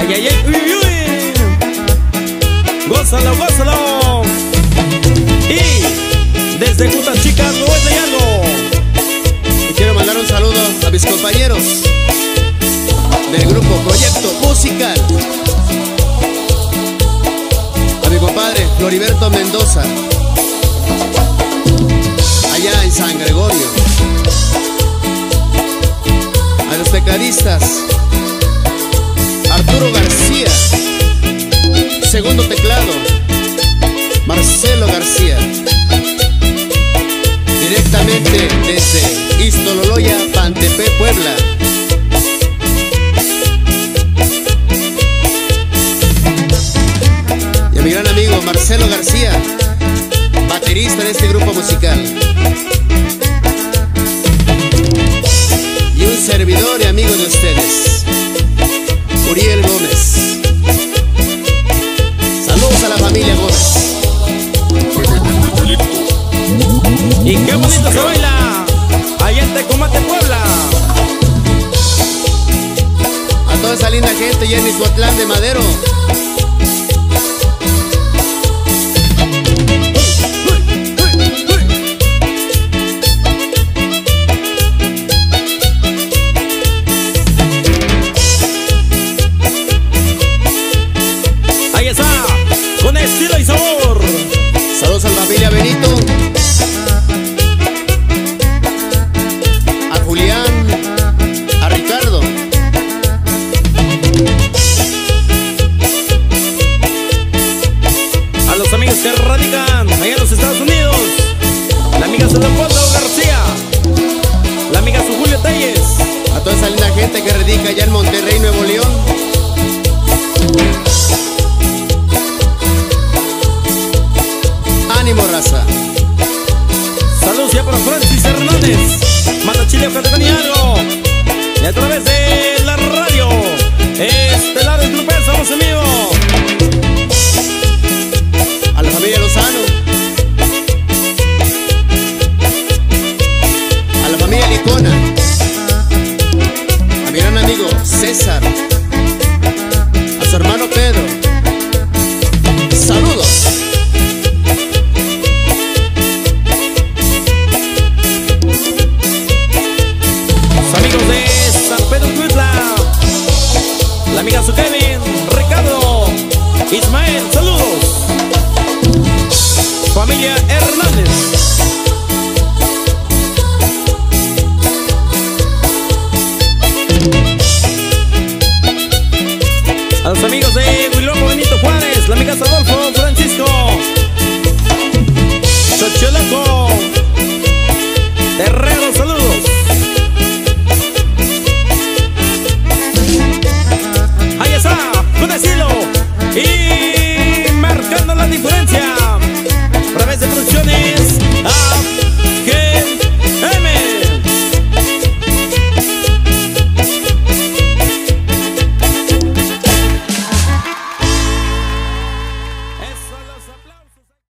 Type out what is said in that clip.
Ay, ay, ay, uy, uy. Gózalo, gózalo. Y desde Cutas Chicas, Nuevo Llano. Y quiero mandar un saludo a mis compañeros del grupo Proyecto Musical. A mi compadre Floriberto Mendoza, allá en San Gregorio. A los tecladistas, Arturo García, segundo teclado, Marcelo García. Directamente desde Istololoya, Pantepé, Puebla. Y a mi gran amigo Marcelo García, baterista de este grupo musical. Y un servidor y amigo de ustedes, Uriel Gómez. Saludos a la familia Gómez. Y qué bonito se baila. Allá en Tecomate, Puebla. A toda esa linda gente ya en Ixhuatlán de Madero. La amiga su Julio Telles. A toda esa linda gente que radica allá en Monterrey, Nuevo León. Ánimo, raza. Saludos ya para Francis Hernández. Mata Chile Categoriano. Y a través de la radio. Estelares Grupes, somos amigos. A La amiga Kevin, Ricardo, Ismael, saludos. Familia Hernández. A los amigos de Huiloco Benito Juárez, la amiga Adolfo